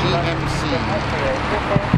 GMC.